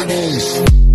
animals.